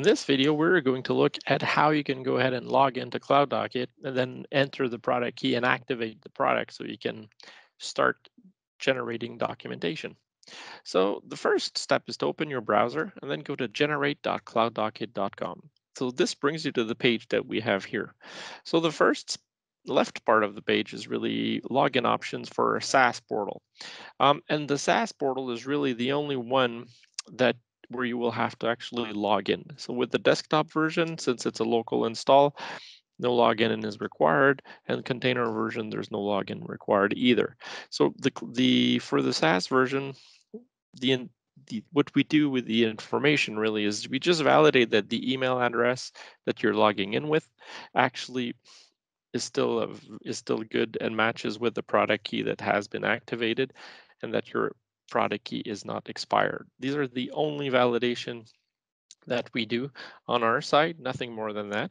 In this video, we're going to look at how you can go ahead and log into Cloudockit and then enter the product key and activate the product so you can start generating documentation. So the first step is to open your browser and then go to generate.cloudockit.com. So this brings you to the page that we have here. So the first left part of the page is really login options for a SaaS portal. Um, and the SaaS portal is really the only one that where you will have to actually log in. So with the desktop version, since it's a local install, no login is required, and container version, there's no login required either. So the the for the SaaS version, the, the what we do with the information really is we just validate that the email address that you're logging in with actually is still a, is still good and matches with the product key that has been activated, and that your product key is not expired. These are the only validation that we do on our side, nothing more than that.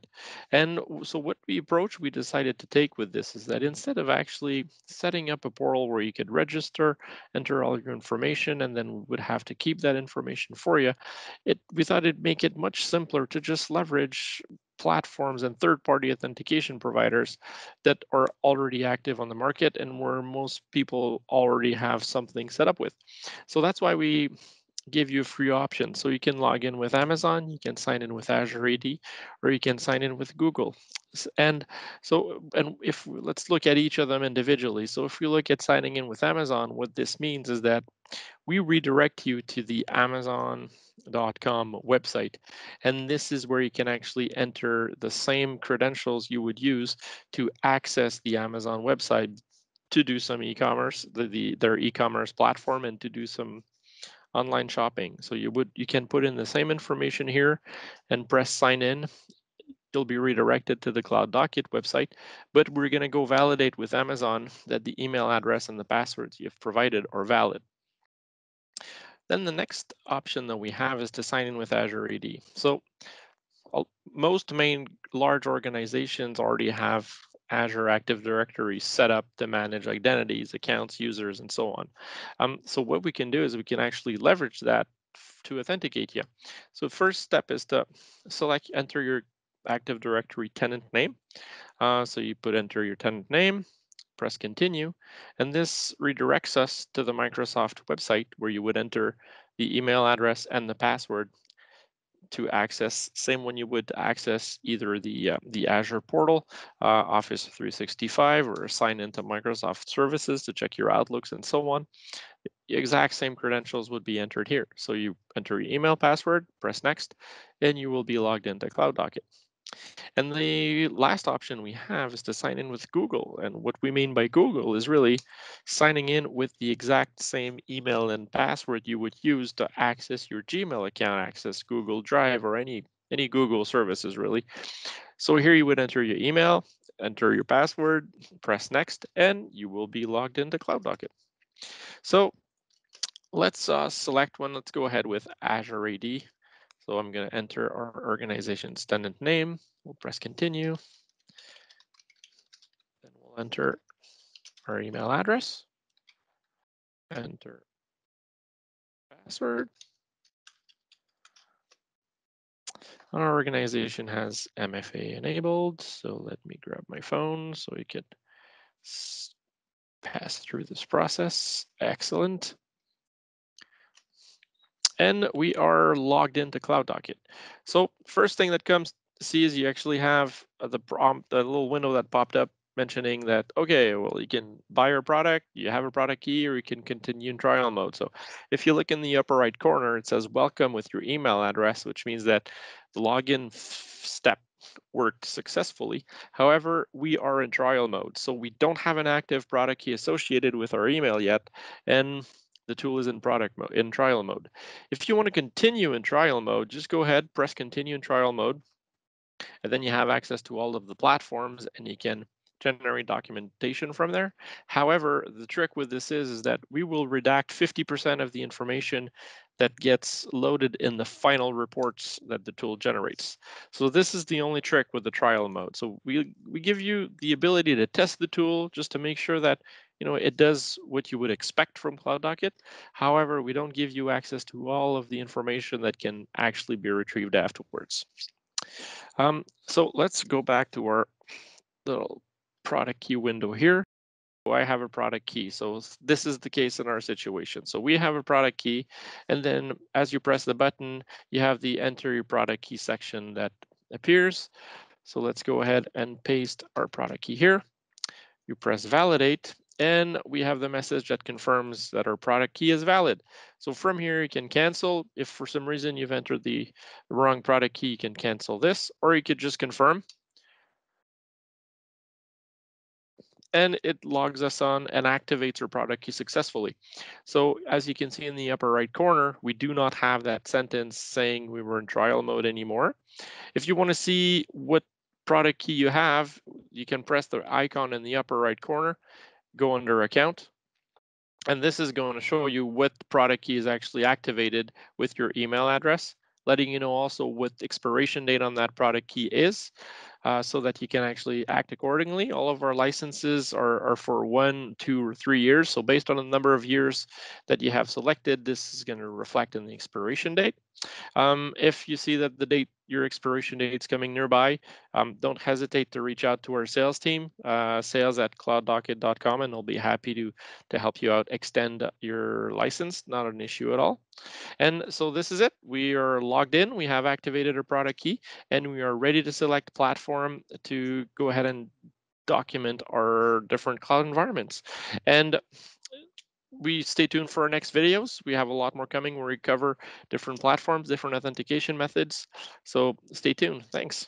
And so what we approach we decided to take with this is that instead of actually setting up a portal where you could register, enter all your information, and then would have to keep that information for you, it we thought it'd make it much simpler to just leverage platforms and third-party authentication providers that are already active on the market and where most people already have something set up with. So that's why we give you a free option. So you can log in with Amazon, you can sign in with Azure AD, or you can sign in with Google. And so, and if let's look at each of them individually. So if we look at signing in with Amazon, what this means is that we redirect you to the Amazon.com website. And this is where you can actually enter the same credentials you would use to access the Amazon website to do some e-commerce, the, the their e-commerce platform and to do some online shopping. So you would you can put in the same information here and press sign in. You'll be redirected to the Cloudockit website, but we're going to go validate with Amazon that the email address and the passwords you've provided are valid. Then the next option that we have is to sign in with Azure AD. So most main large organizations already have Azure Active Directory set up to manage identities, accounts, users, and so on. Um, so what we can do is we can actually leverage that to authenticate you. So first step is to select, enter your Active Directory tenant name. Uh, so you put enter your tenant name, press continue, and this redirects us to the Microsoft website where you would enter the email address and the password to access, same when you would access either the uh, the Azure portal, uh, Office 365, or sign into Microsoft services to check your outlooks and so on. The exact same credentials would be entered here. So you enter your email password, press next, and you will be logged into Cloudockit. And the last option we have is to sign in with Google. And what we mean by Google is really signing in with the exact same email and password you would use to access your Gmail account, access Google Drive or any, any Google services really. So here you would enter your email, enter your password, press next, and you will be logged into Cloudockit. So let's uh, select one. Let's go ahead with Azure AD. So I'm going to enter our organization's tenant name. We'll press continue. Then we'll enter our email address. Enter password. Our organization has MFA enabled, so let me grab my phone so we could pass through this process. Excellent and we are logged into Cloudockit. So first thing that comes to see is you actually have uh, the prompt, the little window that popped up mentioning that, okay, well, you can buy your product, you have a product key, or you can continue in trial mode. So if you look in the upper right corner, it says welcome with your email address, which means that the login step worked successfully. However, we are in trial mode, so we don't have an active product key associated with our email yet. And the tool is in product mode, in trial mode. If you want to continue in trial mode, just go ahead, press continue in trial mode, and then you have access to all of the platforms and you can generate documentation from there. However, the trick with this is, is that we will redact 50% of the information that gets loaded in the final reports that the tool generates. So this is the only trick with the trial mode. So we, we give you the ability to test the tool just to make sure that you know, it does what you would expect from Cloudockit. However, we don't give you access to all of the information that can actually be retrieved afterwards. Um, so let's go back to our little product key window here. I have a product key. So this is the case in our situation. So we have a product key, and then as you press the button, you have the enter your product key section that appears. So let's go ahead and paste our product key here. You press validate, and we have the message that confirms that our product key is valid. So from here, you can cancel. If for some reason you've entered the wrong product key, you can cancel this, or you could just confirm. and it logs us on and activates our product key successfully. So as you can see in the upper right corner, we do not have that sentence saying we were in trial mode anymore. If you want to see what product key you have, you can press the icon in the upper right corner, go under account, and this is going to show you what product key is actually activated with your email address, letting you know also what expiration date on that product key is uh, so that you can actually act accordingly. All of our licenses are, are for one, two, or three years. So based on the number of years that you have selected, this is going to reflect in the expiration date. Um, if you see that the date, your expiration date is coming nearby, um, don't hesitate to reach out to our sales team, uh, sales at cloudockit.com, and they'll be happy to, to help you out extend your license. Not an issue at all. And so this is it. We are logged in. We have activated our product key, and we are ready to select platform to go ahead and document our different cloud environments. And we stay tuned for our next videos. We have a lot more coming where we cover different platforms, different authentication methods. So stay tuned. Thanks.